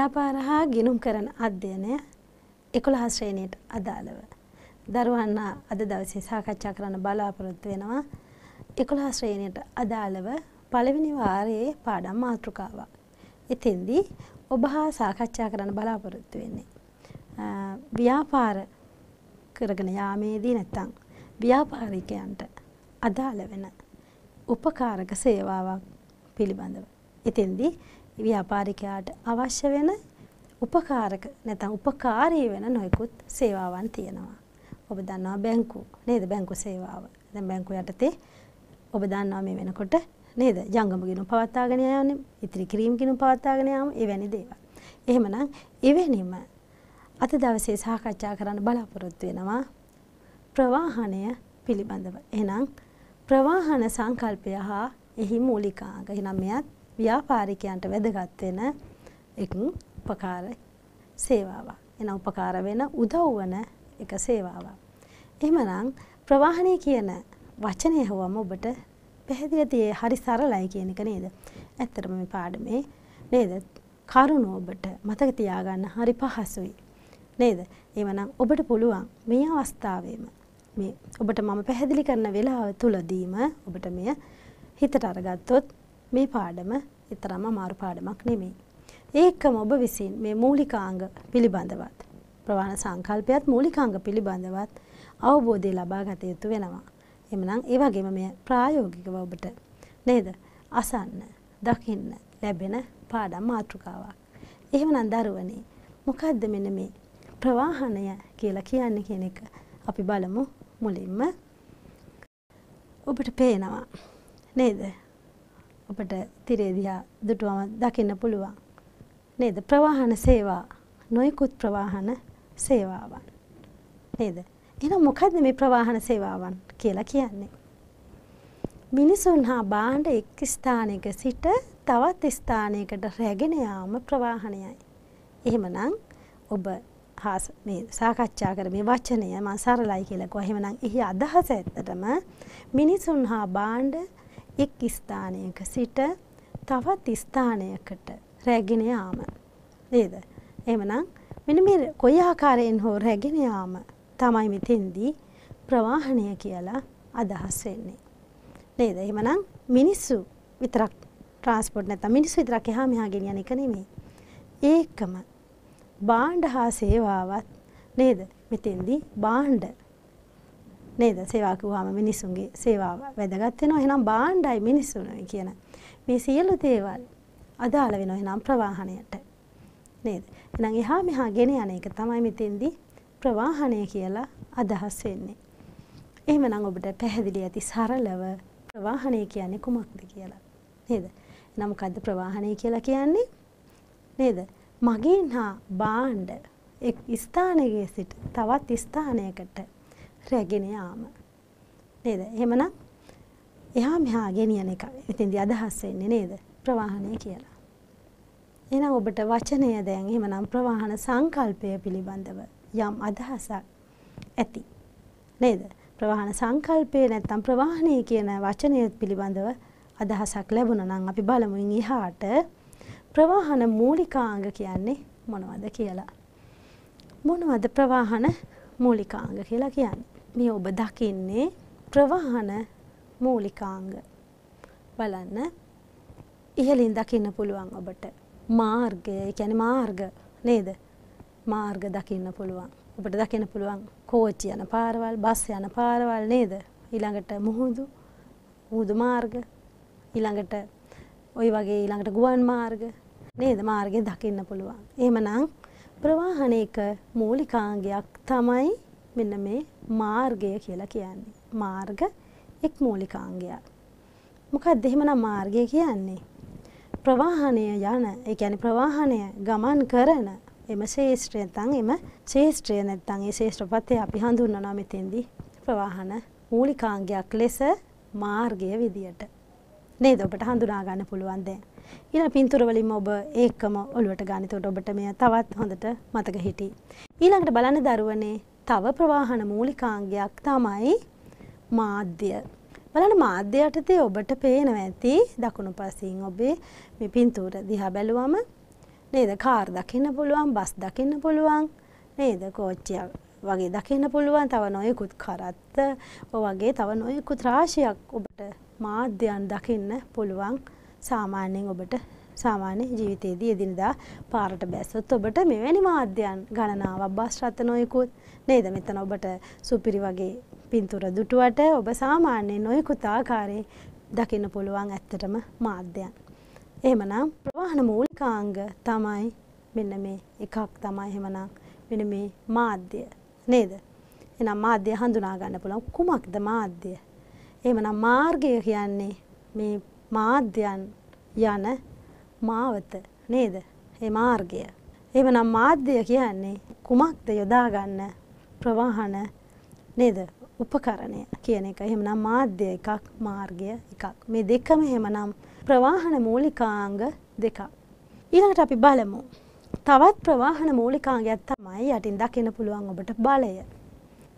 ආයිබෝවන් ව්‍යාපාර හා ගිණුම් කරන අධ්‍යයනය 11 ශ්‍රේණියට අදාළව දරුවන් අද දවසේ සාකච්ඡා කරන්න බලාපොරොත්තු වෙනවා 11 ශ්‍රේණියට අදාළව පළවෙනි වාරයේ පාඩම් මාතෘකාවක්. එතෙන්දී ඔබ හා සාකච්ඡා කරන්න බලාපොරොත්තු වෙන්නේ ව්‍යාපාර කරගෙන යාමේදී නැත්තම් ව්‍යාපාරිකයන්ට අදාළ වෙන උපකාරක සේවාවක් පිළිබඳව. එතෙන්දී ව්‍යාපාරිකයාට අවශ්‍ය වෙන උපකාරක නැත්නම් උපකාරී වෙන නොයෙකුත් සේවාවන් තියෙනවා. ඔබ දන්නවා බැංකු නේද බැංකු සේවාව. දැන් බැංකු යටතේ ඔබ දන්නවා මේ වෙනකොට නේද ජංගම ගිණුම් පවත්වාගෙන යන්නේ ඉතිරි කිරීම ගිණුම් පවත්වාගෙන යාම එවැනි දේවල්. එහෙමනම් එවැනිම අද දවසේ සාකච්ඡා කරන්න බලාපොරොත්තු වෙනවා ප්‍රවාහනය පිළිබඳව. එහෙනම් ප්‍රවාහන සංකල්පය හා එහි මූලිකාංග. එහෙනම් මෙයත් ව්‍යාපාරිකයන්ට වැදගත් වෙන එක උපකාර සේවාවක්. එහෙනම් උපකාර වෙන උදව් වන එක සේවාවක්. එහෙමනම් ප්‍රවාහනය කියන වචනය හවම ඔබට පැහැදිලි තියේ හරි සරලයි කියන එක නේද? ඇත්තටම මේ පාඩමේ නේද? කරුණ ඔබට මතක තියාගන්න හරි පහසුයි. නේද? එවනම් ඔබට පුළුවන් මේ අවස්ථාවේම මේ ඔබට මම පැහැදිලි කරන වෙලාව තුලදීම ඔබට මෙය හිතට අරගත්තොත් මේ පාඩම ඊතරම් අමාරු පාඩමක් නෙමෙයි. ඒකම ඔබ විසින් මේ මූලිකාංග පිළිබඳවත් ප්‍රවාහන සංකල්පයත් මූලිකාංග පිළිබඳවත් අවබෝධය ලබා ගත යුතු වෙනවා. එhmenan ඒ වගේම මේ ප්‍රායෝගිකව ඔබට නේද? අසන්න, දකින්න ලැබෙන පාඩම් මාතෘකාවක්. එහෙමනම් දරුවනේ මොකද්ද මෙන්න මේ ප්‍රවාහනය කියලා කියන්නේ කියන එක අපි බලමු මුලින්ම. ඔබට පේනවා නේද? ඔබට තිරේ දිහා දුටුවම දකින්න පුළුවන්. නේද? ප්‍රවාහන සේවා නොයෙකුත් ප්‍රවාහන සේවාවන්. නේද? එහෙනම් මොකද්ද මේ ප්‍රවාහන සේවාවන් කියලා කියන්නේ? මිනිසුන් හා භාණ්ඩ එක් ස්ථානයක සිට තවත් ස්ථානයකට රැගෙන යාම ප්‍රවාහනයයි. එහෙමනම් ඔබ හා මේ සාකච්ඡා කර මේ වචනය මම සරලයි කියලා කිව්වා. එහෙමනම් එහි අදහස ඇත්තටම මිනිසුන් හා භාණ්ඩ එක් ස්ථානයක සිට තවත් ස්ථානයකට රැගෙන යාම. නේද? එහෙමනම් මෙන්න මේ කොයි ආකාරයෙන් හෝ රැගෙන යාම තමයි මෙතෙන්දී ප්‍රවාහණය කියලා අදහස් වෙන්නේ. නේද? එහෙමනම් මිනිස්සු විතරක් ට්‍රාන්ස්පෝර්ට් නැත්නම් මිනිස්සු විතරක් එහා මෙහා ගෙනියන එක නෙමෙයි. ඒකම භාණ්ඩ හා සේවාවත් නේද? මෙතෙන්දී භාණ්ඩ නේද? සේවා කිව්වම මිනිසුන්ගේ සේවාව වැදගත් වෙනවා. එහෙනම් භාණ්ඩයි මිනිසුන්යි කියන මේ සියලු දේවල් අදාළ වෙනවා එහෙනම් ප්‍රවාහණයට. නේද? එහෙනම් එහා මෙහා ගෙන යන එක තමයි මෙතෙන්දී ප්‍රවාහණය කියලා අදහස් වෙන්නේ. එහෙමනම් ඔබට පැහැදිලි ඇති සරලව ප්‍රවාහණය කියන්නේ කුමක්ද කියලා. නේද? එහෙනම් මොකද්ද ප්‍රවාහණය කියලා කියන්නේ? නේද? මගින් හා භාණ්ඩ එක් ස්ථානයක සිට තවත් ස්ථානයකට රැගෙන යාම. නේද? එහෙමනම් එහා මෙහා ගෙනියන එක. ඉතින්දී අදහස් වෙන්නේ නේද? ප්‍රවාහණය කියලා. එහෙනම් ඔබට වචනය දැන් එහෙමනම් ප්‍රවාහන සංකල්පය පිළිබඳව යම් අදහසක් ඇති. නේද? ප්‍රවාහන සංකල්පය නැත්තම් ප්‍රවාහණය කියන වචනය පිළිබඳව අදහසක් ලැබුණා නම් අපි බලමු ඉහාට ප්‍රවාහන මූලිකාංග කියන්නේ මොනවද කියලා. මොනවද ප්‍රවාහන මූලිකාංග කියලා කියන්නේ? මේ ඔබ දකින්නේ ප්‍රවාහන මූලිකාංග. බලන්න ඉහළින් දකින්න පුළුවන් ඔබට. මාර්ගය, ඒ කියන්නේ මාර්ග නේද? මාර්ග දකින්න පුළුවන්. ඔබට දකින්න පුළුවන් කෝච්චි යන පාරවල්, බස් යන පාරවල් නේද? ඊළඟට මුහුදු, මුහුදු මාර්ග, ඊළඟට ওই වගේ ඊළඟට ගුවන් මාර්ග නේද? මාර්ගය දකින්න පුළුවන්. එහෙමනම් ප්‍රවාහනයක මූලිකාංගයක් තමයි මෙන්න මේ මාර්ගය කියලා කියන්නේ. මාර්ග එක් මූලිකාංගයක්. මොකක්ද එහෙමනම් මාර්ගය කියන්නේ? ප්‍රවාහනය යන, ඒ කියන්නේ ප්‍රවාහනය ගමන් කරන එම ශේෂ්ත්‍රය නැත්නම් එම ශේෂ්ත්‍රය නැත්නම් ඒ ශේෂ්ත්‍රපතේ අපි හඳුන්වනවා මෙතෙන්දී ප්‍රවාහන මූලිකාංගයක් ලෙස මාර්ගය විදියට. නේද ඔබට හඳුනා ගන්න පුළුවන් දැන්. ඊළඟ පින්තූර වලින්ම ඔබ ඒකම ඔලුවට ගන්න. එතකොට ඔබට මෙය තවත් හොඳට මතක හිටියි. ඊළඟට බලන්න දරුවනේ තව ප්‍රවාහන මූලිකාංගයක් තමයි මාධ්‍ය. බලන්න මාධ්‍ය යටතේ ඔබට පේනවා ඇති දකුණු පසින් ඔබේ මේ පින්තූර දිහා බැලුවම නේද කාර් දකින්න පුළුවන් බස් දකින්න පුළුවන් නේද කෝච්චියක් වගේ දකින්න පුළුවන් තව නොයෙකුත් කරත්ත ඔය වගේ තව නොයෙකුත් රාශියක් ඔබට මාධ්‍යයන් දකින්න පුළුවන් සාමාන්‍යයෙන් ඔබට සාමාන්‍ය ජීවිතයේදී එදිනදා පාරට බැස්සොත් ඔබට මෙවැනි මාධ්‍යයන් ගණනාවක් බස් රථ නොයෙකුත් නේද මෙතන ඔබට සුපිරි වගේ පින්තූර දුටුවට ඔබ සාමාන්‍යයෙන් නොයෙකුත් ආකාරයේ දකින්න පුළුවන් ඇත්තටම මාධ්‍යයන්. එහෙමනම් ප්‍රවාහන මූලිකාංග තමයි මෙන්න මේ එකක් තමයි එහෙමනම් මෙන්න මේ මාධ්‍ය නේද? එහෙනම් මාධ්‍ය හඳුනා ගන්න පුළුවන් කුමක්ද මාධ්‍ය? එහෙමනම් මාර්ගය කියන්නේ මේ මාධ්‍යයන් යන මාවත නේද? ඒ මාර්ගය. එහෙමනම් මාධ්‍ය කියන්නේ කුමක්ද යොදා ගන්න ප්‍රවාහන නේද? උපකරණය කියන එක. එහෙමනම් මාධ්‍ය එකක් මාර්ගය එකක්. මේ දෙකම එහෙමනම් ප්‍රවාහන මූලිකාංග දෙකක්. ඊළඟට අපි බලමු. තවත් ප්‍රවාහන මූලිකාංගයක් තමයි යටින් දකින්න පුළුවන් ඔබට බලය.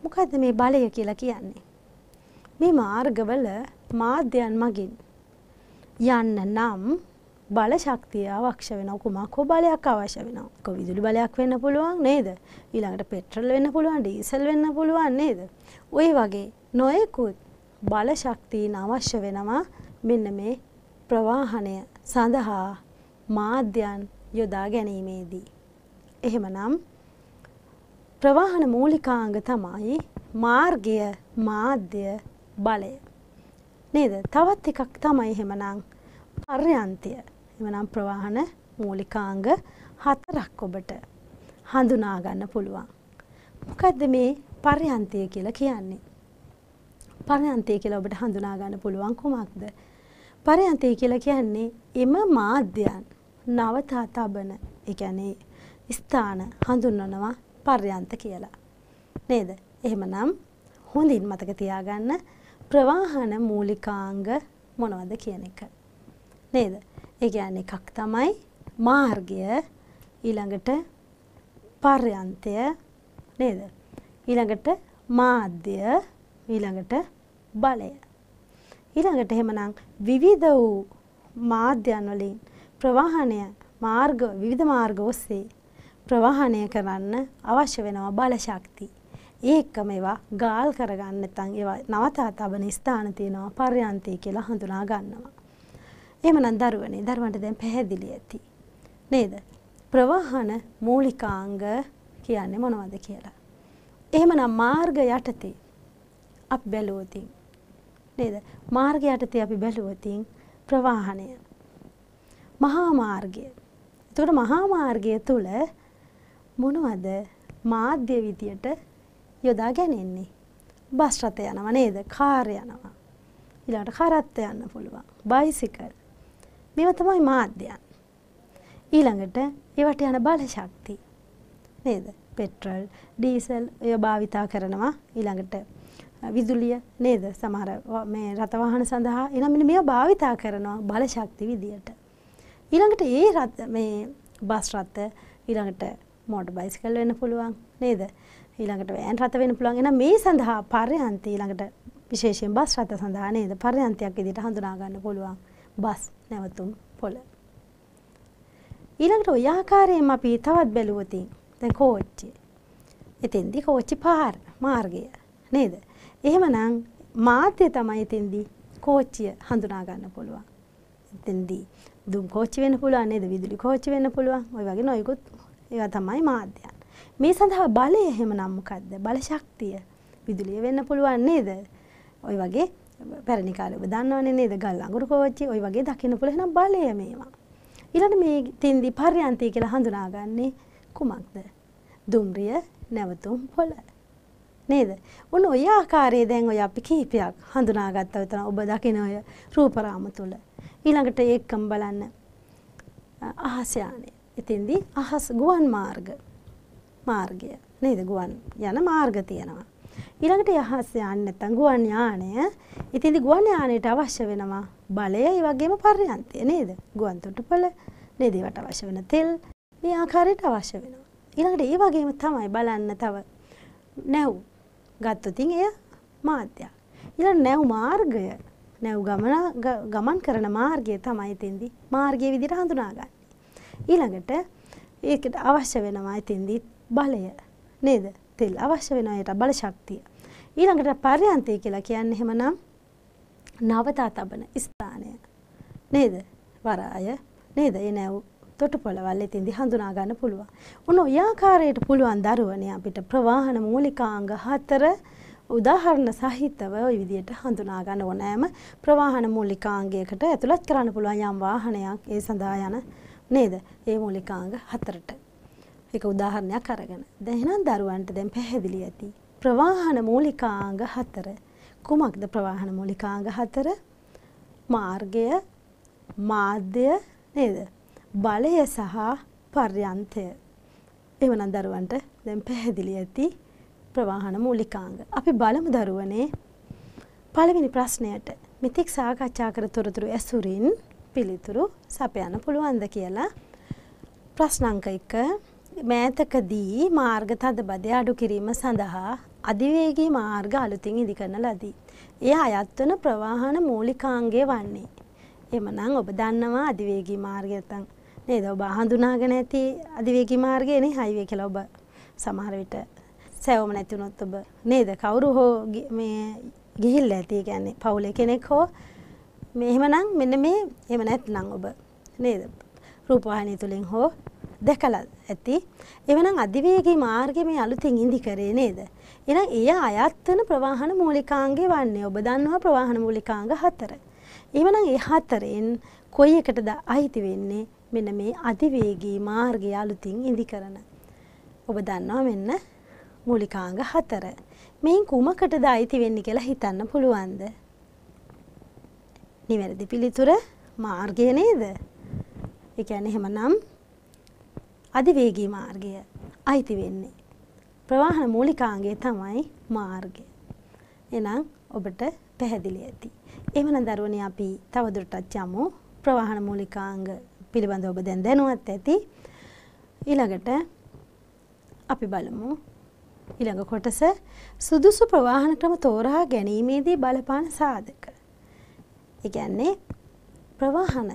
මොකද්ද මේ බලය කියලා කියන්නේ? මේ මාර්ගවල මාධ්‍යයන් මගින් යන්න නම් බල ශක්තිය අවශ්‍ය වෙනවා කුමක් හෝ බලයක් අවශ්‍ය වෙනවා. කො විදුලි බලයක් වෙන්න පුළුවන් නේද? ඊළඟට පෙට්‍රල් වෙන්න පුළුවන්, ඩීසල් වෙන්න පුළුවන් නේද? ওই වගේ නොයෙකුත් බල ශක්තියන් අවශ්‍ය වෙනවා මෙන්න මේ ප්‍රවාහනය සඳහා මාධ්‍යයන් යොදා ගැනීමේදී. එහෙමනම් ප්‍රවාහන මූලිකාංග තමයි මාර්ගය, මාධ්‍ය, බලය. නේද? තවත් එකක් තමයි එහෙමනම් පර්යන්තය. එමනම් ප්‍රවාහන මූලිකාංග හතරක් ඔබට හඳුනා ගන්න පුළුවන්. මොකද්ද මේ පර්යන්තය කියලා කියන්නේ? පර්යන්තය කියලා ඔබට හඳුනා ගන්න පුළුවන් කුමක්ද? පර්යන්තය කියලා කියන්නේ එම මාධ්‍යයන් නවතා තබන ඒ කියන්නේ ස්ථාන හඳුන්වනවා පර්යන්ත කියලා. නේද? එහෙමනම් හොඳින් මතක තියාගන්න ප්‍රවාහන මූලිකාංග මොනවද කියන එක. නේද? ඒ කියන්නේ එකක් තමයි මාර්ගය ඊළඟට පර්යන්තය නේද? ඊළඟට මාධ්‍ය ඊළඟට බලය. ඊළඟට එහෙමනම් විවිධ වූ මාධ්‍යයන් වලින් ප්‍රවාහනය මාර්ග විවිධ මාර්ග ඔස්සේ ප්‍රවාහනය කරන්න අවශ්‍ය වෙනවා බල ශක්තිය. ඒකම ඒවා ගාල් කරගන්න නැත්නම් ඒවා නවතා තබන ස්ථාන තියෙනවා පර්යන්තය කියලා හඳුනා ගන්නවා. එහෙමනම් දරුවනේ දරුවන්ට දැන් පැහැදිලි ඇති. නේද? ප්‍රවාහන මූලිකාංග කියන්නේ මොනවද කියලා. එහෙමනම් මාර්ග යටතේ අපි බැලුවොත් නේද? මාර්ග යටතේ අපි බැලුවොත් ප්‍රවාහනය මහා මාර්ගය. එතකොට මහා මාර්ගය තුල මොනවද මාධ්‍ය විදියට යොදා ගැනෙන්නේ? බස් රථ යනවා නේද? කාර් යනවා. ඊළඟට කරත්ත යන්න පුළුවන්. බයිසිකල්. මේවා තමයි මාධ්‍යයන්. ඊළඟට ඒවට යන බල ශක්තිය. නේද? පෙට්‍රල්, ඩීසල් ඔය භාවිතා කරනවා. ඊළඟට විදුලිය නේද? සමහර මේ රථ වාහන සඳහා එනම් මෙන්න මේවා භාවිතා කරනවා බල ශක්තිය විදියට. ඊළඟට ඒ රථ මේ බස් රථ ඊළඟට මෝටර් බයිසිකල් වෙන්න පුළුවන් නේද? ඊළඟට වෑන් රථ වෙන්න පුළුවන්. එහෙනම් මේ සඳහා පර්යන්ත ඊළඟට විශේෂයෙන් බස් රථ සඳහා නේද? පර්යන්තයක් විදිහට හඳුනා ගන්න පුළුවන්. බස් නැවතුම් පොළ. ඊළඟට ඔය ආකාරයෙන් අපි තවත් බැලුවොත් දැන් කෝච්චිය. එතෙන්දී කෝච්චි පාර මාර්ගය නේද? එහෙමනම් මාධ්‍ය තමයි එතෙන්දී කෝච්චිය හඳුනා ගන්න පුළුවන්. එතෙන්දී දුම් කෝච්චි වෙන්න පුළුවන් නේද? විදුලි කෝච්චි වෙන්න පුළුවන්. ওই වගේ නොයෙකුත් ඒවා තමයි මාධ්‍යයන්. මේ සඳහා බලය එහෙමනම් මොකද්ද? බල ශක්තිය. විදුලිය වෙන්න පුළුවන් නේද? ওই වගේ පැරණි කාලේ ඔබ දන්නවනේ නේද ගල් අඟුරු කෝච්චි ওই වගේ දකින්න පුළුවන් එහෙනම් බලය මේවා. ඊළඟ මේ තින්දි පර්යන්තය කියලා හඳුනාගන්නේ කුමක්ද? දුම්රිය නැවතුම් පොළ. නේද? උන් ඔය ආකාරයේ දැන් ඔය අපි කීපයක් හඳුනාගත්තා විතර ඔබ දකින ඔය රූපරාම තුල. ඊළඟට ඒකම් බලන්න අහස යානේ. ඉතින්දී අහස් ගුවන් මාර්ග මාර්ගය නේද ගුවන් යන මාර්ග තියෙනවා. ඊළඟට යහස් යන්නේ නැත්නම් ගුවන් යානය. ඉතින්දි ගුවන් යානයට අවශ්‍ය වෙනවා බලය ඒ වගේම පර්යන්තය නේද? ගුවන් තොටුපළ නේද? ඒවට අවශ්‍ය වෙන තෙල් මේ ආකාරයට අවශ්‍ය වෙනවා. ඊළඟට ඒ වගේම තමයි බලන්න තව නැව් ගත්තොත් එය මාධ්‍යයක්. ඊළඟ නැව් මාර්ගය නැව් ගමන ගමන් කරන මාර්ගය තමයි එතෙන්දී මාර්ගයේ විදිහට හඳුනාගන්නේ. ඊළඟට ඒකට අවශ්‍ය වෙනවා එතෙන්දී බලය නේද? තෙල් අවශ්‍ය වෙනවා ඒට බල ශක්තිය. ඊළඟට පර්යන්තය කියලා කියන්නේ එහෙමනම් නවතා තබන ස්ථානය. නේද? වරාය නේද? ඒ නැව් තොටුපළවල් එතෙන්දී හඳුනා ගන්න පුළුවන්. උන ඔය ආකාරයට පුළුවන් දරුවනේ අපිට ප්‍රවාහන මූලිකාංග හතර උදාහරණ සහිතව ওই විදිහට හඳුනා ගන්න ඕනෑම ප්‍රවාහන මූලිකාංගයකට ඇතුළත් කරන්න පුළුවන් යම් වාහනයක් ඒ සඳහා යන නේද? ඒ මූලිකාංග හතරට. ඒක උදාහරණයක් අරගෙන. දැන් එහෙනම් දරුවන්ට දැන් පැහැදිලි ඇති. ප්‍රවාහන මූලිකාංග හතර. කුමක්ද ප්‍රවාහන මූලිකාංග හතර? මාර්ගය, මාධ්‍ය නේද? බලය සහ පර්යන්තය. එවනම් දරුවන්ට දැන් පැහැදිලි ඇති ප්‍රවාහන මූලිකාංග. අපි බලමු දරුවනේ පළවෙනි ප්‍රශ්නයට මෙතෙක් සාකච්ඡා කර තොරතුරු ඇසුරින් පිළිතුරු සපයන්න පුළුවන්ද කියලා ප්‍රශ්න අංක 1 මෑතකදී මාර්ග තදබදය අඩු කිරීම සඳහා අධිවේගී මාර්ග අලුතින් ඉදිකරන ලදී. එය අයත් වන ප්‍රවාහන මූලිකාංගය වන්නේ. එමනම් ඔබ දන්නවා අධිවේගී මාර්ගය නැත්නම් නේද? ඔබ හඳුනාගෙන ඇති අධිවේගී මාර්ගයනේ හයිවේ කියලා ඔබ. සමහර විට සැවම නැති වුණොත් ඔබ. නේද? කවුරු හෝ මේ ගිහිල්ලා ඇති කියන්නේ පවුලේ කෙනෙක් හෝ මේ එහෙමනම් මෙන්න මේ එහෙම නැත්නම් ඔබ. නේද? රූපවාහිනිය තුලින් හෝ දැකලා ඇති එවනම් අධිවේගී මාර්ගයේ මේ අලුතින් ඉදි කරේ නේද එහෙනම් එය අයත් වෙන ප්‍රවාහන මූලිකාංගේ වන්නේ ඔබ දන්නවා ප්‍රවාහන මූලිකාංග හතර එහෙමනම් ඒ හතරෙන් කොයි එකටද අයිති වෙන්නේ මෙන්න මේ අධිවේගී මාර්ගය අලුතින් ඉදි කරන ඔබ දන්නවා මෙන්න මූලිකාංග හතර. මෙයින් කුමකටද අයිති වෙන්නේ කියලා හිතන්න පුළුවන්ද? නිවැරදි පිළිතුර මාර්ගය නේද? ඒ කියන්නේ එහෙමනම් අධිවේගී මාර්ගය අයිති වෙන්නේ. ප්‍රවාහන මූලිකාංගය තමයි මාර්ගය. එහෙනම් ඔබට පැහැදිලි ඇති. එහෙමනම් දරුවනේ අපි තවදුරටත් යමු. ප්‍රවාහන මූලිකාංග පිළිබඳව ඔබ දැන් දැනුවත් ඇති. ඊළඟට අපි බලමු ඊළඟ කොටස සුදුසු ප්‍රවාහන ක්‍රම තෝරා ගැනීමේදී බලපාන සාධක. ඒ කියන්නේ ප්‍රවාහන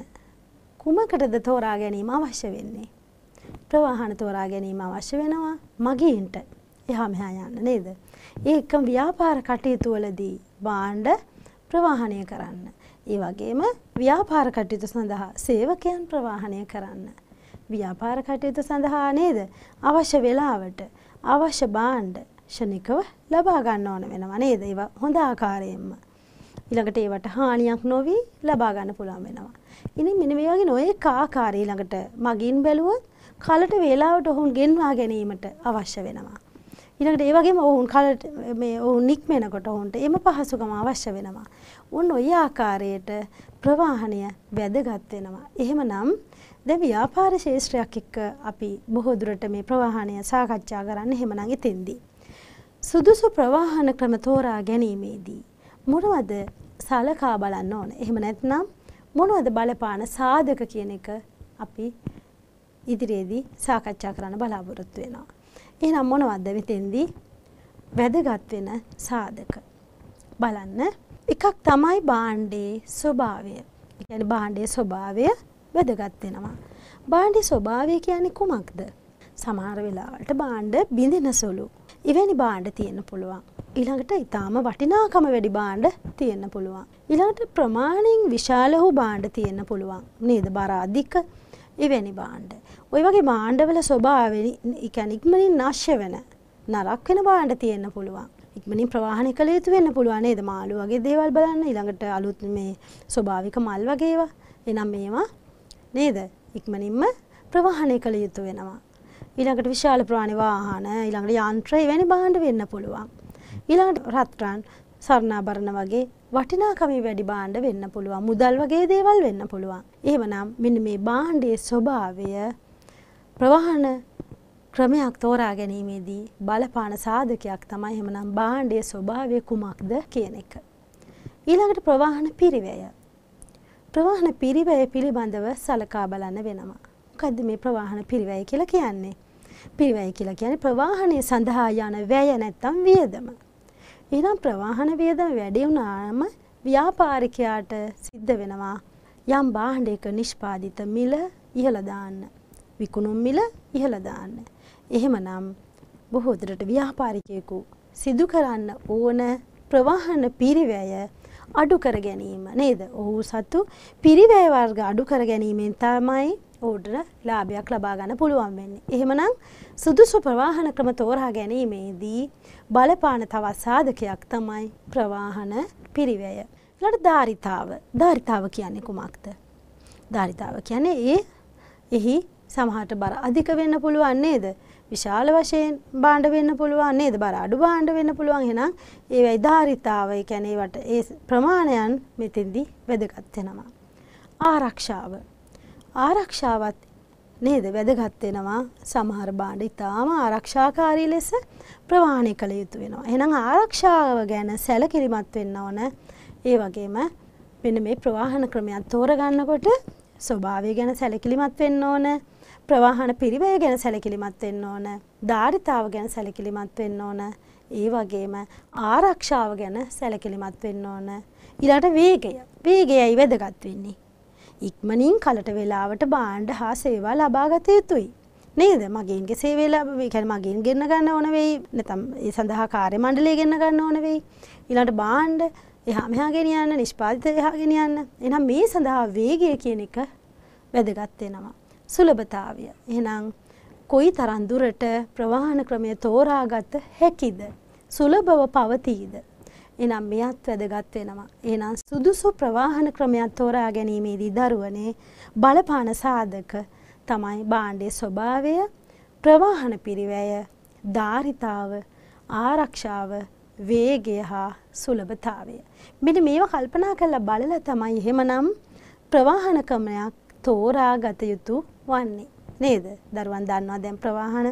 කුමකටද තෝරා ගැනීම අවශ්‍ය වෙන්නේ? ප්‍රවාහන තෝරා ගැනීම අවශ්‍ය වෙනවා මගීන්ට එහා මෙහා යන්න නේද? ඒ එක්කම ව්‍යාපාර කටයුතු වලදී භාණ්ඩ ප්‍රවාහනය කරන්න. ඒ වගේම ව්‍යාපාර කටයුතු සඳහා සේවකයන් ප්‍රවාහනය කරන්න. ව්‍යාපාර කටයුතු සඳහා නේද? අවශ්‍ය වෙලාවට අවශ්‍ය භාණ්ඩ ෂණිකව ලබා ගන්න ඕන වෙනවා නේද? ඒවා හොඳ ආකාරයෙන්ම. ඊළඟට ඒවට හානියක් නොවි ලබා ගන්න පුළුවන් වෙනවා. ඉතින් මෙන්න මේ වගේ නොයෙක් ආකාරය ඊළඟට මගින් බැලුවොත් කලට වේලාවට ඔවුන් ගෙන්වා ගැනීමට අවශ්‍ය වෙනවා. ඊළඟට ඒ වගේම ඔවුන් කලට මේ ඔවුන් නික්මෙනකොට ඔවුන්ට එම පහසුකම අවශ්‍ය වෙනවා. උන් ওই ආකාරයට ප්‍රවාහනය වැදගත් වෙනවා. එහෙමනම් දැන් ව්‍යාපාර ශාස්ත්‍රයක් එක්ක අපි බොහෝ දුරට මේ ප්‍රවාහනය සාකච්ඡා කරන්න එහෙමනම් එතෙන්දී. සුදුසු ප්‍රවාහන ක්‍රම තෝරා ගැනීමේදී මොනවද සලකා බලන්න ඕන? එහෙම නැත්නම් මොනවද බලපාන සාධක කියන එක අපි ඉදිරියේදී සාකච්ඡා කරන්න බලාපොරොත්තු වෙනවා. එහෙනම් මොනවද මෙතෙන්දී වැදගත් වෙන සාධක? බලන්න එකක් තමයි භාණ්ඩේ ස්වභාවය. ඒ කියන්නේ භාණ්ඩේ ස්වභාවය වැදගත් වෙනවා. භාණ්ඩේ ස්වභාවය කියන්නේ කුමක්ද? සමහර වෙලාවට භාණ්ඩ බිඳෙන සුළු. ඉවැනි භාණ්ඩ තියෙන්න පුළුවන්. ඊළඟට ඊටාම වටිනාකම වැඩි භාණ්ඩ තියෙන්න පුළුවන්. ඊළඟට ප්‍රමාණයෙන් විශාල වූ භාණ්ඩ තියෙන්න පුළුවන්. නේද? බර අධික එවැනි භාණ්ඩ. ওই වගේ භාණ්ඩවල ස්වභාවය ඒ කියන්නේ ඉක්මනින් නැශ්‍ය වෙන නරක් වෙන භාණ්ඩ තියෙන්න පුළුවන්. ඉක්මනින් ප්‍රවාහනය කළ යුතු වෙන්න පුළුවන් නේද? මාළු වගේ දේවල් බලන්න ඊළඟට අලුත් මේ ස්වභාවික මල් වගේ ඒවා. එනම් මේවා නේද? ඉක්මනින්ම ප්‍රවාහනය කළ යුතු වෙනවා. ඊළඟට විශාල ප්‍රමාණි වාහන, ඊළඟට යන්ත්‍ර එවැනි භාණ්ඩ වෙන්න පුළුවන්. ඊළඟට රත්රන්, ස්වර්ණාභරණ වගේ වටිනාකම වැඩි භාණ්ඩ වෙන්න පුළුවන්. මුදල් වගේ දේවල් වෙන්න පුළුවන්. එහෙමනම් මෙන්න මේ භාණ්ඩයේ ස්වභාවය ප්‍රවාහන ක්‍රමයක් තෝරා ගැනීමේදී බලපාන සාධකයක් තමයි එහෙමනම් භාණ්ඩයේ ස්වභාවය කුමක්ද කියන එක. ඊළඟට ප්‍රවාහන පිරිවැය. ප්‍රවාහන පිරිවැය පිළිබඳව සලකා බලන්න වෙනවා. මොකද්ද මේ ප්‍රවාහන පිරිවැය කියලා කියන්නේ? පිරිවැය කියලා කියන්නේ ප්‍රවාහනය සඳහා යන වැය නැත්තම් වියදම. එහෙනම් ප්‍රවාහන වියදම වැඩි වුණාම ව්‍යාපාරිකයාට සිද්ධ වෙනවා යම් භාණ්ඩයක නිෂ්පාදිත මිල ඉහළ දාන්න. විකුණුම් මිල ඉහළ දාන්න. එහෙමනම් බොහෝ දුරට ව්‍යාපාරිකයෙකු සිදු කරන්න ඕන ප්‍රවාහන පිරිවැය අඩු කර ගැනීම නේද? ඔහු සතු පිරිවැය වර්ග අඩු කර ගැනීමෙන් තමයි ඔහුට ලාභයක් ලබා ගන්න පුළුවන් වෙන්නේ. එහෙමනම් සුදුසු ප්‍රවාහන ක්‍රම තෝරා ගැනීමේදී බලපාන තවත් සාධකයක් තමයි ප්‍රවාහන පිරිවැය. ඊළඟට ධාරිතාව. ධාරිතාව කියන්නේ කුමක්ද? ධාරිතාව කියන්නේ ඒ එහි සමහරට බර අධික වෙන්න පුළුවන් නේද? විශාල වශයෙන් භාණ්ඩ වෙන්න පුළුවන් නේද? බර අඩු භාණ්ඩ වෙන්න පුළුවන්. එහෙනම් ඒ වෛධාරිතාව ඒ කියන්නේ ඒවට ඒ ප්‍රමාණයන් මෙතෙන්දි වැදගත් වෙනවා. ආරක්ෂාව. ආරක්ෂාවත් නේද වැදගත් වෙනවා සමහර භාණ්ඩ ඉතාම ආරක්ෂාකාරී ලෙස ප්‍රවාහනය කළ යුතු වෙනවා. එහෙනම් ආරක්ෂාව ගැන සැලකිලිමත් වෙන්න ඕන. ඒ වගේම මෙන්න මේ ප්‍රවාහන ක්‍රමයක් තෝරගන්නකොට ස්වභාවය ගැන සැලකිලිමත් වෙන්න ඕන. ප්‍රවාහන පිරිවැය ගැන සැලකිලිමත් වෙන්න ඕන. ධාරිතාව ගැන සැලකිලිමත් වෙන්න ඕන. ඒ වගේම ආරක්ෂාව ගැන සැලකිලිමත් වෙන්න ඕන. ඊළඟට වේගය. වේගයයි වැදගත් වෙන්නේ. ඉක්මනින් කලට වෙලාවට භාණ්ඩ හා සේවා ලබා ගත යුතුයි. නේද? මගින්ගේ සේවය ලැබ ඒ කියන්නේ මගින් ගෙන්න ගන්න ඕන වෙයි. නැත්නම් ඒ සඳහා කාර්ය මණ්ඩලය ගෙන්න ගන්න ඕන වෙයි. ඊළඟට භාණ්ඩ එහා මෙහා ගෙනියන්න, නිෂ්පාදිත එහා ගෙනියන්න. එහෙනම් මේ සඳහා වේගය කියන එක වැදගත් වෙනවා. සුලභතාවය. එහෙනම් කොයි තරම් දුරට ප්‍රවාහන ක්‍රමය තෝරාගත හැකිද? සුලභව පවතීද? එහෙනම් මෙයත් වැදගත් වෙනවා. එහෙනම් සුදුසු ප්‍රවාහන ක්‍රමයක් තෝරා ගැනීමේදී දරුවනේ බලපාන සාධක තමයි භාණ්ඩයේ ස්වභාවය, ප්‍රවාහන පිරිවැය, ධාරිතාව, ආරක්ෂාව, වේගය හා සුලභතාවය. මෙන්න මේවා කල්පනා කරලා බලලා තමයි එහෙමනම් ප්‍රවාහන ක්‍රමයක් තෝරා ගත යුතු වන්නේ. නේද? දරුවන් දන්නවා දැන් ප්‍රවාහන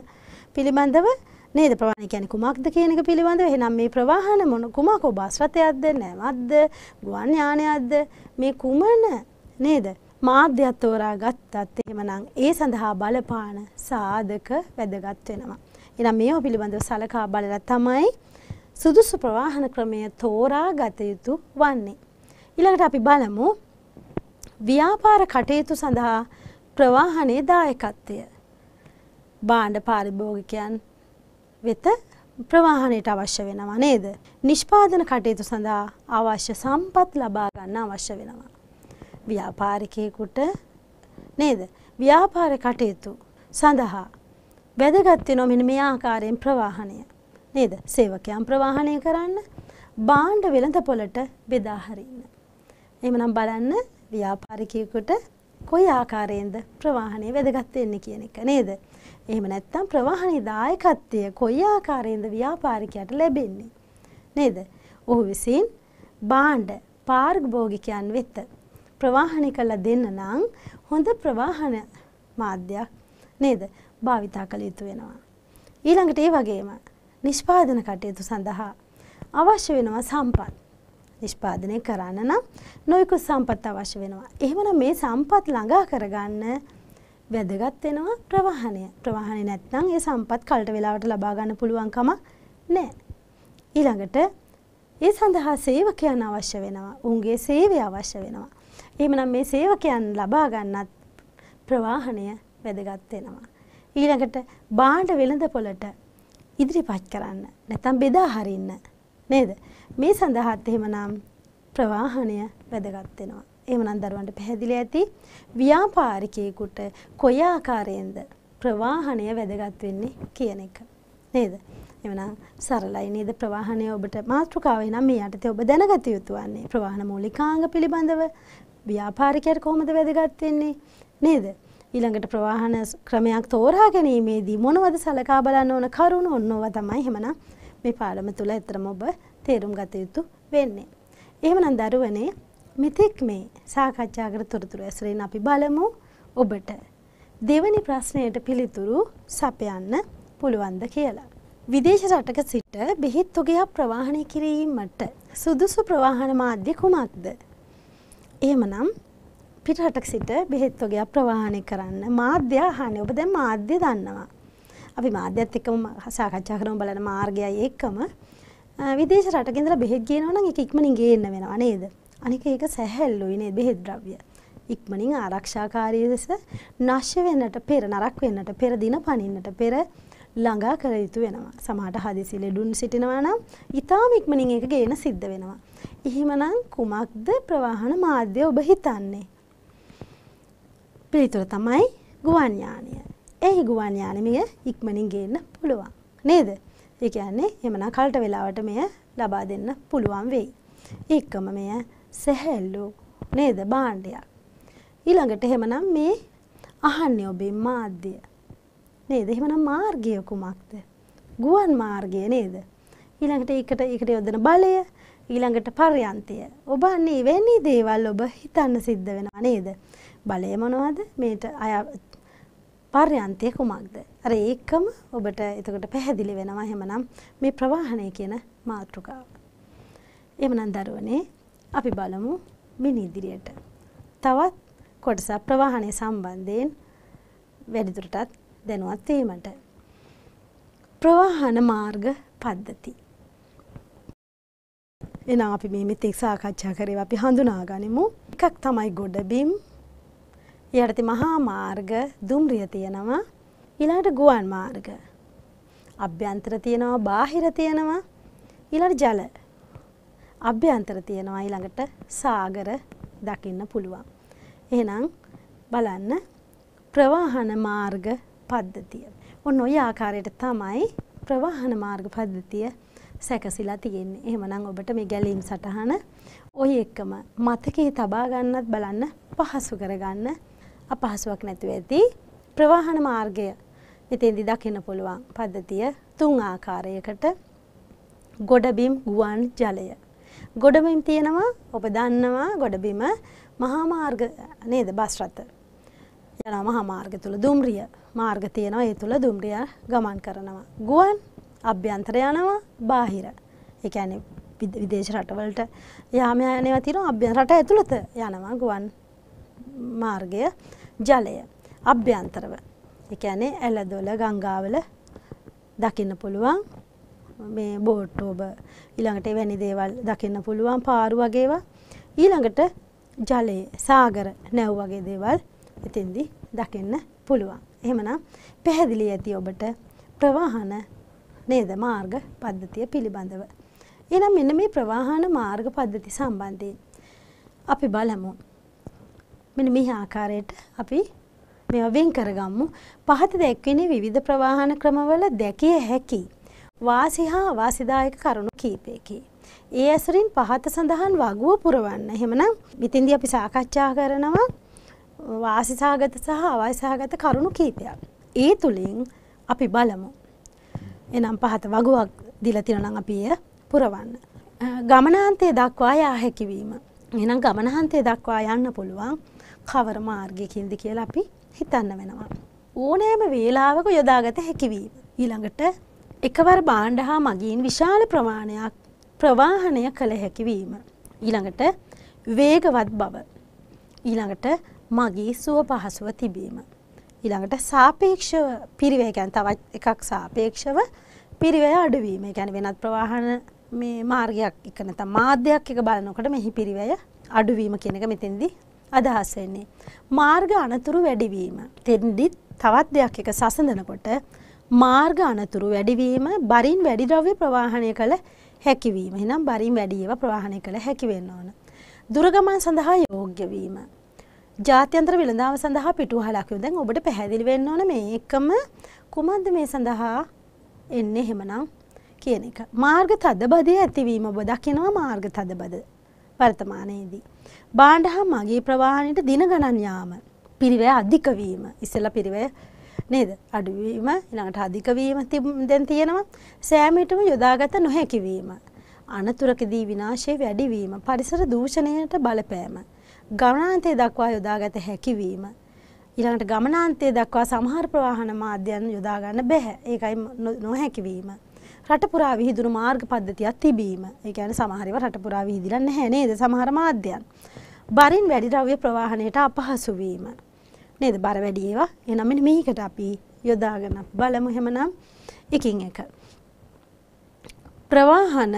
පිළිබඳව නේද ප්‍රවාහන කියන්නේ කුමක්ද කියන එක පිළිබඳව එහෙනම් මේ ප්‍රවාහන මොන කුමක බස් රථයක්ද නැවත්ද ගුවන් යානයක්ද මේ කුමන නේද මාධ්‍යයක් තෝරා ගත්තත් එහෙමනම් ඒ සඳහා බලපාන සාධක වැදගත් වෙනවා. එහෙනම් මේව පිළිබඳව සලකා බලලා තමයි සුදුසු ප්‍රවාහන ක්‍රමය තෝරා ගත යුතු වන්නේ. ඊළඟට අපි බලමු ව්‍යාපාර කටයුතු සඳහා ප්‍රවාහනයේ දායකත්වය. භාණ්ඩ පාරිභෝගිකයන් වෙත ප්‍රවාහනයට අවශ්‍ය වෙනවා නේද? නිෂ්පාදන කටයුතු සඳහා අවශ්‍ය සම්පත් ලබා ගන්න අවශ්‍ය වෙනවා. ව්‍යාපාරිකයෙකුට නේද? ව්‍යාපාර කටයුතු සඳහා වැදගත් වෙනවා මෙන්න මේ ආකාරයෙන් ප්‍රවාහනය. නේද? සේවකයන් ප්‍රවාහනය කරන්න භාණ්ඩ වෙළඳපොළට බෙදා හරින්න. එහෙමනම් බලන්න ව්‍යාපාරිකයෙකුට කොයි ආකාරයෙන්ද ප්‍රවාහනය වැදගත් වෙන්නේ කියන එක නේද? එහෙම නැත්නම් ප්‍රවාහනයේ දායකත්වය කොයි ආකාරයෙන්ද ව්‍යාපාරිකයාට ලැබෙන්නේ? නේද? ඔහු විසින් භාණ්ඩ පාරිභෝගිකයන් වෙත ප්‍රවාහනය කළ දෙන්න නම් හොඳ ප්‍රවාහන මාධ්‍යයක් නේද? භාවිතා කළ යුතු වෙනවා. ඊළඟට ඒ වගේම නිෂ්පාදන කටයුතු සඳහා අවශ්‍ය වෙනවා සම්පත්. නිෂ්පාදනය කරන්න නම් නොයෙකුත් සම්පත් අවශ්‍ය වෙනවා. එහෙමනම් මේ සම්පත් ළඟා කරගන්න වැදගත් වෙනවා ප්‍රවාහනය. ප්‍රවාහනය නැත්නම් ඒ සම්පත් කලට වෙලාවට ලබා ගන්න පුළුවන් කමක් නැහැ. ඊළඟට ඒ සඳහා සේවකයන් අවශ්‍ය වෙනවා. උන්ගේ සේවය අවශ්‍ය වෙනවා. එහෙමනම් මේ සේවකයන් ලබා ගන්නත් ප්‍රවාහනය වැදගත් වෙනවා. ඊළඟට බාණ්ඩ වෙළඳපොළට ඉදිරිපත් කරන්න නැත්නම් බෙදා හරින්න නේද? මේ සඳහාත් එහෙමනම් ප්‍රවාහනය වැදගත් වෙනවා. එහෙමනම් දරුවන්ට පැහැදිලි ඇති ව්‍යාපාරිකයෙකුට කොයි ආකාරයෙන්ද ප්‍රවාහනය වැදගත් වෙන්නේ කියන එක. නේද? එවනම් සරලයි නේද ප්‍රවාහනය ඔබට මාතෘකාවේ නම් මේ යටතේ ඔබ දැනගත යුතු වන්නේ ප්‍රවාහන මූලිකාංග පිළිබඳව ව්‍යාපාරිකයට කොහොමද වැදගත් වෙන්නේ නේද? ඊළඟට ප්‍රවාහන ක්‍රමයක් තෝරා ගැනීමේදී මොනවද සලකා බලන්න ඕන කරුණු ඔන්නෝවා තමයි එහෙමනම් මේ පාඩම තුල ඇත්තම ඔබ තේරුම් ගත යුතු වෙන්නේ. එහෙමනම් දරුවනේ මෙතෙක් මේ සාකච්ඡා කර තොරතුරු ඇසුරෙන් අපි බලමු ඔබට දෙවැනි ප්‍රශ්නයට පිළිතුරු සපයන්න පුළුවන්ද කියලා. විදේශ රටක සිට බෙහෙත් තොගයක් ප්‍රවාහනය කිරීමට සුදුසු ප්‍රවාහන මාධ්‍ය කුමක්ද? එහෙමනම් පිටරටක සිට බෙහෙත් තොගයක් ප්‍රවාහනය කරන්න මාධ්‍ය අහන්නේ. ඔබ දැන් මාධ්‍ය දන්නවා. අපි මාධ්‍යත් එක්කම සාකච්ඡා කරමු බලන මාර්ගයයි එක්කම විදේශ රටක ඉඳලා බෙහෙත් ගේනවා නම් ඒක ඉක්මනින් ගේන්න වෙනවා නේද? අනික ඒක සැහැල්ලුයි නේද බෙහෙත් ද්‍රව්‍ය. ඉක්මනින් ආරක්ෂාකාරී ලෙස නැශ්‍ය වෙන්නට පෙර නරක් වෙන්නට පෙර දින පනින්නට පෙර ළඟා කර යුතු වෙනවා. සමහරට හදිසි ලෙඩුන් සිටිනවා නම් ඊටාම ඉක්මනින් ඒක ගේන සිද්ධ වෙනවා. එහෙමනම් කුමක්ද ප්‍රවාහන මාධ්‍ය ඔබ හිතන්නේ? පිළිතුර තමයි ගුවන් යානය. ඒ ගුවන් යානෙ මෙය ඉක්මනින් ගේන්න පුළුවන්. නේද? ඒ කියන්නේ එහෙමනම් කලට වෙලාවට මෙය ලබා දෙන්න පුළුවන් වෙයි. ඒකම මෙය සැහැල්ලු නේද භාණ්ඩයක්. ඊළඟට එහෙමනම් මේ අහන්නේ ඔබේ මාධ්‍ය. නේද? එහෙමනම් මාර්ගය කුමක්ද? ගුවන් මාර්ගය නේද? ඊළඟට ඒකට ඒකට යොදන බලය ඊළඟට පර්යන්තය. ඔබ අන්නේ වෙන්නේ දේවල් ඔබ හිතන්න සිද්ධ වෙනවා නේද? බලය මොනවද? මේට අය පර්යන්තය කුමක්ද? අර ඒකම ඔබට එතකොට පැහැදිලි වෙනවා එහෙමනම් මේ ප්‍රවාහනය කියන මාතෘකාව. එහෙමනම් දරුවනේ අපි බලමු මින් ඉදිරියට. තවත් කොටසක් ප්‍රවාහනය සම්බන්ධයෙන් වැඩිදුරටත් දැනුවත් වීමට. ප්‍රවාහන මාර්ග පද්ධති. එහෙනම් අපි මේ මෙතෙක් සාකච්ඡා කරේ අපි හඳුනා ගනිමු. එකක් තමයි ගොඩබිම් යටතේ මහා මාර්ග දුම්රිය තියෙනවා ඊළඟට ගුවන් මාර්ග අභ්‍යන්තර තියෙනවා බාහිර තියෙනවා ඊළඟට ජල අභ්‍යන්තර තියෙනවා ඊළඟට සාගර දකින්න පුළුවන් එහෙනම් බලන්න ප්‍රවාහන මාර්ග පද්ධතිය ඔන්න ඔය ආකාරයට තමයි ප්‍රවාහන මාර්ග පද්ධතිය සැකසීලා තියෙන්නේ. එහෙමනම් ඔබට මේ ගැලීම් සටහන ඔය එක්කම මතකයේ තබා ගන්නත් බලන්න පහසු කරගන්න අපහසුවක් නැතුව ඇති ප්‍රවාහන මාර්ගය මෙතෙන්දි දකින්න පුළුවන් පද්ධතිය තුන් ආකාරයකට ගොඩබිම් ගුවන් ජලය. ගොඩබිම් තියෙනවා ඔබ දන්නවා ගොඩබිම මහා මාර්ග නේද බස් රථ. යනවා මහා මාර්ග තුල දුම්රිය මාර්ග තියෙනවා ඒ තුල දුම්රිය ගමන් කරනවා. ගුවන් අභ්‍යන්තර යනවා බාහිර. ඒ කියන්නේ විදේශ රටවලට යාම යනවා තියෙනවා අභ්‍යන්තර රට ඇතුළත යනවා ගුවන් මාර්ගය ජලය අභ්‍යන්තරව. ඒ කියන්නේ ඇලදොල ගංගාවල දකින්න පුළුවන් මේ බෝට්ටෝබ ඊළඟට එවැනි දේවල් දකින්න පුළුවන් පාරු වගේවා ඊළඟට ජලයේ සාගර නැව් වගේ දේවල් එතෙන්දි දකින්න පුළුවන්. එහෙමනම් පැහැදිලි ඇති ඔබට ප්‍රවාහන නේද මාර්ග පද්ධතිය පිළිබඳව. එහෙනම් මෙන්න මේ ප්‍රවාහන මාර්ග පද්ධති සම්බන්ධයෙන් අපි බලමු මෙන්න මේ ආකාරයට අපි මේවා වෙන් කරගමු. පහත දැක්වෙන විවිධ ප්‍රවාහන ක්‍රමවල දැකිය හැකි වාසි හා අවාසිදායක කරුණු කීපයකි. ඒ ඇසුරින් පහත සඳහන් වගුව පුරවන්න. එහෙමනම් මෙතෙන්දී අපි සාකච්ඡා කරනවා වාසිසහගත සහ අවාසිසහගත කරුණු කීපයක්. ඒ තුලින් අපි බලමු. එනම් පහත වගුවක් දීලා තියෙනවා නම් අපි එය පුරවන්න. ගමනාන්තය දක්වා යා හැකිවීම. එහෙනම් ගමනාන්තය දක්වා යන්න පුළුවන්. කවර මාර්ගයකින්ද කියලා අපි හිතන්න වෙනවා. ඕනෑම වේලාවක යොදාගත හැකිවීම. ඊළඟට එකවර බාණ්ඩ හා මගින් විශාල ප්‍රමාණයක් ප්‍රවාහනය කළ හැකිවීම. ඊළඟට වේගවත් බව. ඊළඟට මගේ සුව පහසුව තිබීම. ඊළඟට සාපේක්ෂව පිරිවැකැන් තවත් එකක් සාපේක්ෂව පිරිවැය අඩුවීම ගැන වෙනත් ප්‍රවාහන මේ මාර්ගයක් එක නැත්නම් මාධ්‍යයක් එක බලනකොට මෙහි පිරිවැය අඩුවීම කියන එක මෙතෙන්දී අදහස් වෙන්නේ. මාර්ග අනතුරු වැඩිවීම. තෙන්දිත් තවත් දෙයක් එක සසඳනකොට මාර්ග අනතුරු වැඩිවීම බරින් වැඩි ද්‍රව්‍ය ප්‍රවාහනය කළ හැකිවීම. එහෙනම් බරින් වැඩි ඒවා ප්‍රවාහනය කළ හැකි වෙන්න ඕන. දුරගමන් සඳහා යෝග්‍ය වීම. ජාත්‍යන්තර වෙළඳාම සඳහා පිටුවහලක් දැන් ඔබට පැහැදිලි වෙන්න ඕන මේ එකම කුමක්ද මේ සඳහා එන්නේ එහෙමනම් කියන එක. මාර්ග තදබදය ඇතිවීම ඔබ දකිනවා මාර්ග තදබද වර්තමානයේදී. බාණ්ඩ හා මගේ ප්‍රවාහනයට දින ගණන් යාම. පිරිවැය අධික වීම. ඉස්සෙල්ලා පිරිවැය නේද? අඩු වීම ඊළඟට අධික වීම දැන් තියෙනවා. සෑමයටම යොදාගත නොහැකි වීම. අනතුරකදී විනාශය වැඩි වීම. පරිසර දූෂණයට බලපෑම. ගමනාන්තය දක්වා යොදාගත හැකි වීම. ඊළඟට ගමනාන්තය දක්වා සමහර ප්‍රවාහන මාධ්‍යයන් යොදා ගන්න බැහැ. ඒකයි නොහැකි වීම. රට පුරා විහිදුණු මාර්ග පද්ධතියක් තිබීම. ඒ කියන්නේ සමහර ඒවා රට පුරා විහිදිලා නැහැ නේද? සමහර මාධ්‍යයන්. බරින් වැඩි ද්‍රව්‍ය ප්‍රවාහනයට අපහසු වීම. නේද? බර වැඩි ඒවා. එහෙනම් මෙන්න මේකට අපි යොදාගෙන බලමු එහෙමනම් එකින් එක. ප්‍රවාහන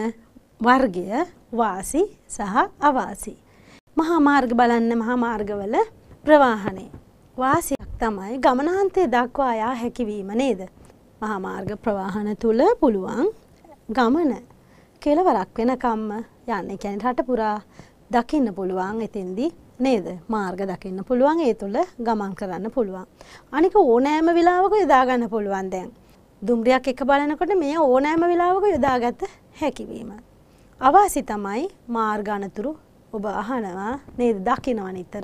වර්ගය වාසි සහ අවාසි. මහා මාර්ග බලන්න මහා මාර්ගවල ප්‍රවාහනය. වාසියක් තමයි ගමනාන්තය දක්වා යා හැකිවීම නේද. මහා මාර්ග ප්‍රවාහන තුළ පුළුවන් ගමන කෙලවරක් වෙනකම්ම යන්න කැන රට පුරා දකින්න පුළුවන් එතින්දි නේද මාර්ග දකින්න පුළුවන් ඒ තුළ ගමන් කරන්න පුළුවන්. අනික ඕනෑම වෙලාවක යොදාගන්න පුළුවන් දැන්. දුම්රියක් එක බලනකොට මේ ඕනෑම වෙලාවක යොදාගත හැකිවීම. අවාසි තමයි මාර්ගනතුරු ඔබ අහනවා නේද දකිනවා නිතර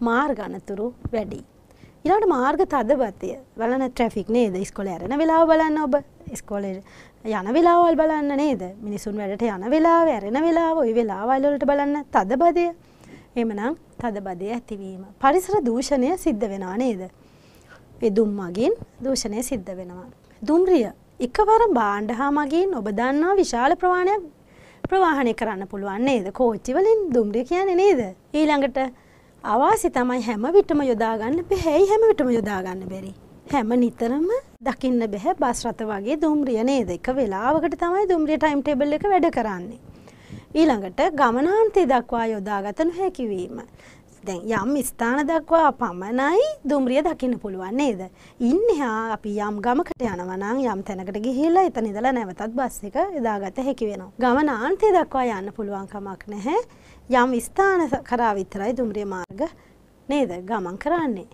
මාර්ගනතුරු වැඩි. ඊළඟට මාර්ග තදබතිය බලන ට්‍රැෆික් නේද ඉස්කෝලේ යන වෙලාව බලන්න ඔබ ඉස්කෝලේ යන වෙලාවල් බලන්න නේද මිනිසුන් වැඩට යන වෙලාව ඇරෙන වෙලාව ওই වෙලාවල් වලට බලන්න තදබදය එමනම් තදබදය ඇතිවීම. පරිසර දූෂණය සිද්ධ වෙනවා නේද? ඒ දුම් මගින් දූෂණය සිද්ධ වෙනවා. දුම්රිය එකවර බාණ්ඩ හා මගින් ඔබ දන්නවා විශාල ප්‍රමාණයක් ප්‍රවාහනය කරන්න පුළුවන් නේද? කෝච්චි වලින් දුම්රිය කියන්නේ නේද? ඊළඟට අවාසි තමයි හැම විටම යොදාගන්න බැහැයි හැම විටම යොදාගන්න බැරි. හැම නිතරම දකින්න බැහැ. බස් රථ වගේ දුම්රිය නේද? එක වෙලාවකට තමයි දුම්රිය ටයිම් ටේබල් එක වැඩ කරන්නේ. ඊළඟට ගමනාන්තය දක්වා යොදාගත නොහැකිවීම. දැන් යම් ස්ථාන දක්වා පමණයි දුම්රිය දකින්න පුළුවන් නේද? ඉන්නෙහා අපි යම් ගමකට යනවා නම් යම් තැනකට ගිහිල්ලා එතන ඉඳලා නැවතත් බස් එක යොදාගත හැකි වෙනවා. ගමනාන්තය දක්වා යන්න පුළුවන් කමක් නැහැ. යම් ස්ථාන කරා විතරයි දුම්රිය මාර්ග නේද ගමන් කරන්නේ.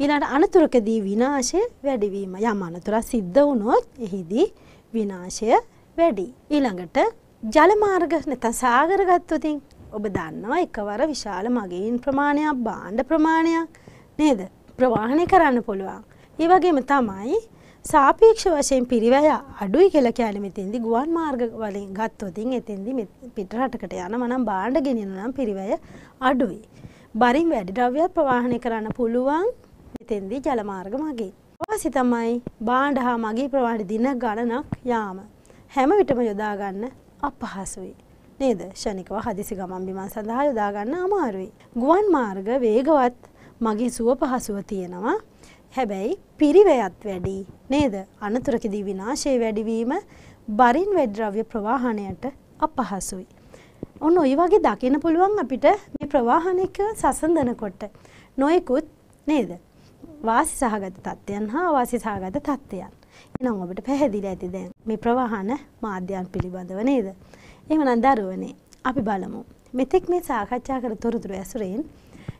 ඊළඟට අනතුරකදී විනාශය වැඩිවීම යම් අනතුරක් සිද්ධ වුණොත් එහිදී විනාශය වැඩි. ඊළඟට ජල මාර්ග නැත්නම් සාගර ගත්තොත් ඔබ දන්නවා එකවර විශාල මගීන් ප්‍රමාණයක් භාණ්ඩ ප්‍රමාණයක් නේද ප්‍රවාහනය කරන්න පුළුවන්. ඒ වගේම තමයි සාපේක්ෂ වශයෙන් පිරිවැය අඩුයි කියලා කියන්නේ මෙතෙන්දි ගුවන් මාර්ග වලින් ගත්තොත් එතෙන්දි පිටරටකට යනම නම් භාණ්ඩ ගෙනියන නම් පිරිවැය අඩුයි. බරින් වැඩි ද්‍රව්‍යයක් ප්‍රවාහනය කරන්න පුළුවන් මෙතෙන්දි ජල මාර්ග මගින්. වාසි තමයි භාණ්ඩ හා මගී ප්‍රවාහන දින ගණනක් යාම. හැම විටම යොදා ගන්න අපහසුයි. නේද? ෂණිකව හදිසි ගමන් බිමන් සඳහා යොදා ගන්න අමාරුයි. ගුවන් මාර්ග වේගවත් මගේ සුව පහසුව තියෙනවා. හැබැයි පිරිවැයත් වැඩි නේද? අනතුරකදී විනාශය වැඩිවීම බරින් වැද්‍රව්‍ය ප්‍රවාහනයට අපහසුයි. ඔන්න ඔය වගේ දකින්න පුළුවන් අපිට මේ ප්‍රවාහනික සසඳනකොට නොයෙකුත් නේද? වාසි සහගත තත්ත්වයන් හා අවාසි සහගත තත්ත්වයන්. එහෙනම් ඔබට පැහැදිලි ඇති දැන් මේ ප්‍රවාහන මාධ්‍යයන් පිළිබඳව නේද? එහෙමනම් දරුවනේ අපි බලමු. මෙතෙක් මේ සාකච්ඡා කර තොරතුරු ඇසුරෙන්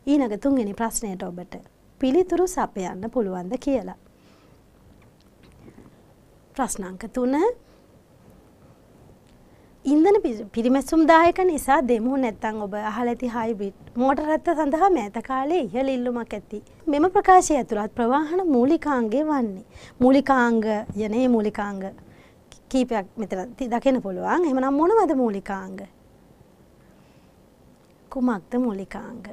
ඊළඟ තුන්වෙනි ප්‍රශ්නයට ඔබට පිළිතුරු සපයන්න පුළුවන්ද කියලා. ප්‍රශ්නාංක 3 ඉන්ධන පිරිමැසුම් දායක නිසා දෙමු නැත්නම් ඔබ අහලා ඇති හයිබ්‍රිඩ් මෝටර රථ සඳහා මෑත කාලේ ඉහළ ඉල්ලුමක් ඇති. මෙම ප්‍රකාශය ඇතුළත් ප්‍රවාහන මූලිකාංගය වන්නේ. මූලිකාංග යනේ මූලිකාංග කීපයක් මෙතන දකින්න පුළුවන්. එහෙමනම් මොනවද මූලිකාංග? කුමක්ද මූලිකාංග?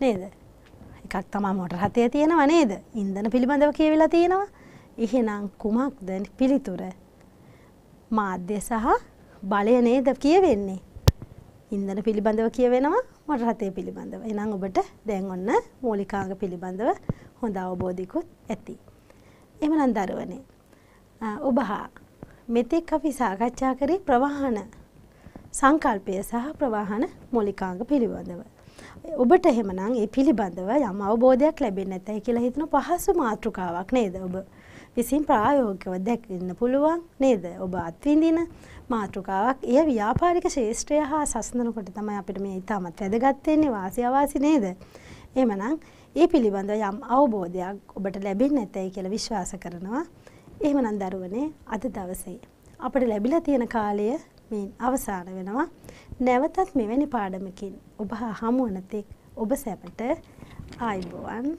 නේද? එකක් තමයි මොටර් හතේ තියෙනවා නේද? ඉන්ධන පිළිබඳව කියවිලා තියෙනවා. එහෙනම් කුමක්ද පිළිතුර? මාධ්‍ය සහ බලය නේද කියවෙන්නේ? ඉන්ධන පිළිබඳව කියවෙනවා මොටර් හතේ පිළිබඳව. එහෙනම් ඔබට දැන් ඔන්න මූලිකාංග පිළිබඳව හොඳ අවබෝධිකුත් ඇති. එහෙමනම් දරුවනේ ඔබ හා මෙතෙක් අපි සාකච්ඡා කරේ ප්‍රවාහන සංකල්පය සහ ප්‍රවාහන මූලිකාංග පිළිබඳව. ඔබට එහෙමනම් ඒ පිළිබඳව යම් අවබෝධයක් ලැබෙන්නේ නැතයි කියලා හිතන පහසු මාතෘකාවක් නේද ඔබ විසින් ප්‍රායෝගිකව දැක්වෙන්න පුළුවන් නේද? ඔබ අත්විඳින මාතෘකාවක් එය ව්‍යාපාරික ශේෂ්ත්‍රය හා සසඳන කොට තමයි අපිට මේ ඉතාමත් වැදගත් වෙන්නේ. වාසි අවාසි නේද? එහෙමනම් ඒ පිළිබඳව යම් අවබෝධයක් ඔබට ලැබෙන්නේ නැතයි කියලා විශ්වාස කරනවා. එහෙමනම් දරුවනේ අද දවසේ අපිට ලැබිලා තියෙන කාලය මේ අවසාන වෙනවා. නැවතත් මෙවැනි පාඩමකින් ඔබ හමු වන තෙක් ඔබ සැමට ආයුබෝවන්.